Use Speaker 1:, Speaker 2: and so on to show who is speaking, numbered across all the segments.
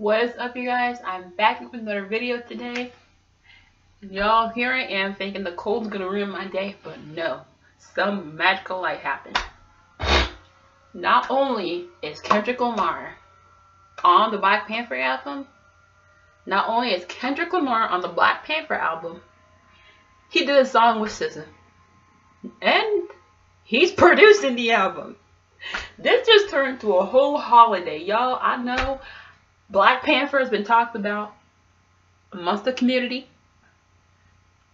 Speaker 1: What is up you guys? I'm back with another video today. Y'all, here I am thinking the cold's gonna ruin my day, but no. Some magical light happened. Not only is Kendrick Lamar on the Black Panther album, not only is Kendrick Lamar on the Black Panther album, he did a song with SZA. And he's producing the album. This just turned into a whole holiday. Y'all, I know Black Panther has been talked about amongst the community.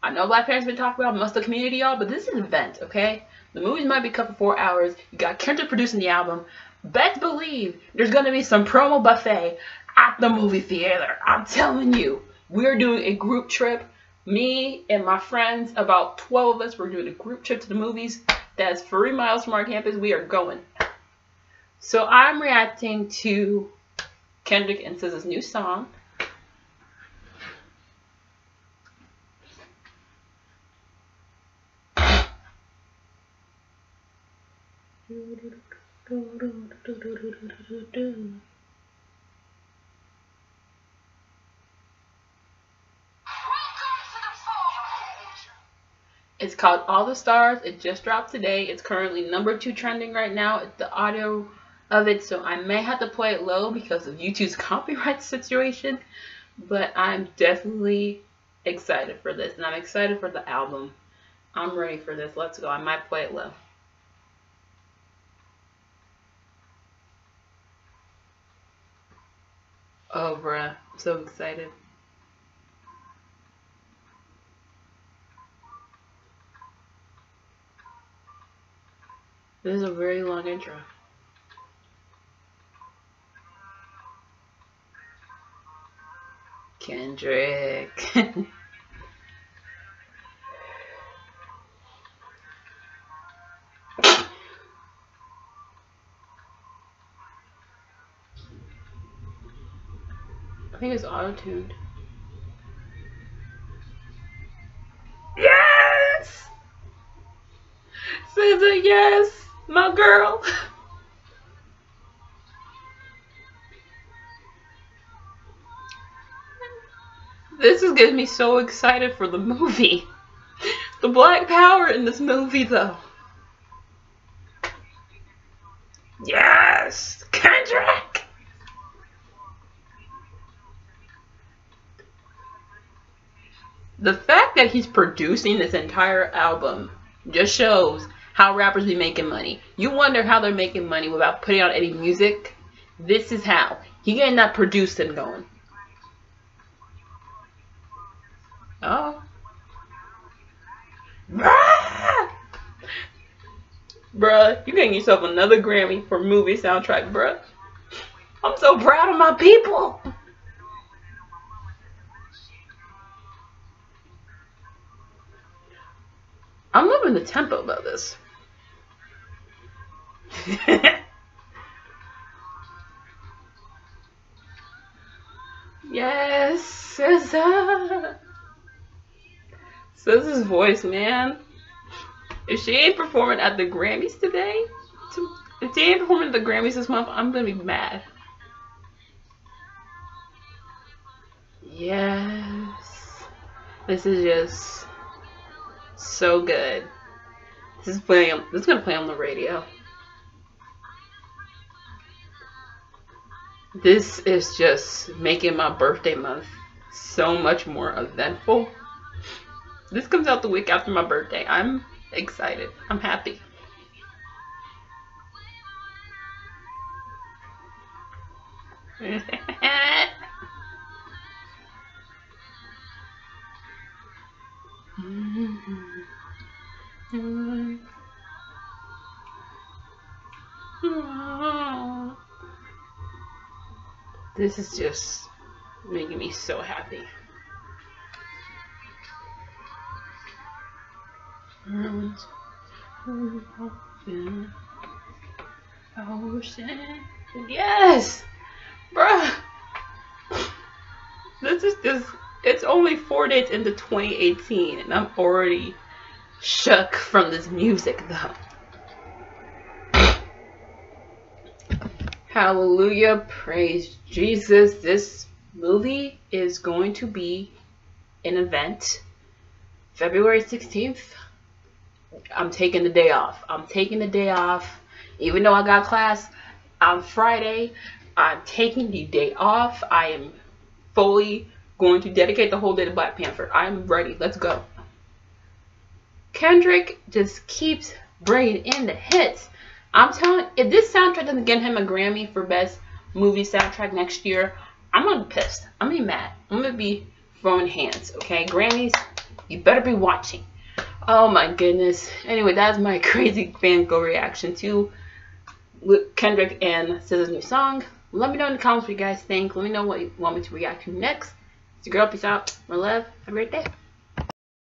Speaker 1: I know Black Panther's been talked about amongst the community, y'all, but this is an event, okay? The movies might be cut for four hours. You got Kendrick producing the album. Best believe there's gonna be some promo buffet at the movie theater. I'm telling you, we're doing a group trip. Me and my friends, about 12 of us, we're doing a group trip to the movies. That's three miles from our campus. We are going. So I'm reacting to Kendrick and SZA's new song. It's called All the Stars. It just dropped today. It's currently number two trending right now. The audio of it, so I may have to play it low because of YouTube's copyright situation. But I'm definitely excited for this, and I'm excited for the album. I'm ready for this. Let's go. I might play it low. Oh, bruh. I'm so excited. This is a very long intro. Kendrick. I think it's auto-tuned. Yes! SZA, yes! My girl! This is getting me so excited for the movie. The black power in this movie, though. Yes! Kendrick! The fact that he's producing this entire album just shows how rappers be making money. You wonder how they're making money without putting out any music? This is how. He getting that producing going. Oh. Bruh, you getting yourself another Grammy for movie soundtrack, bruh. I'm so proud of my people. I'm loving the tempo about this. yes, SZA. SZA's voice, man. If she ain't performing at the Grammys today, if she ain't performing at the Grammys this month, I'm gonna be mad. Yes. This is just so good. This is playing. This is gonna play on the radio. This is just making my birthday month so much more eventful. This comes out the week after my birthday. I'm excited. I'm happy. This is just making me so happy. Ocean. Yes! Bruh! This is just, it's only four days into 2018 and I'm already shook from this music though. Hallelujah. Praise Jesus. This movie is going to be an event. February 16th. I'm taking the day off. I'm taking the day off. Even though I got class on Friday, I'm taking the day off. I am fully going to dedicate the whole day to Black Panther. I'm ready. Let's go. Kendrick just keeps bringing in the hits. I'm telling if this soundtrack doesn't get him a Grammy for best movie soundtrack next year, I'm gonna be pissed. I'm gonna be mad. I'm gonna be throwing hands. Okay, Grammys, you better be watching. Oh my goodness. Anyway, that's my crazy fan go reaction to Kendrick and SZA's new song. Let me know in the comments what you guys think. Let me know what you want me to react to next. It's your girl. Peace out. My love. Have a great day.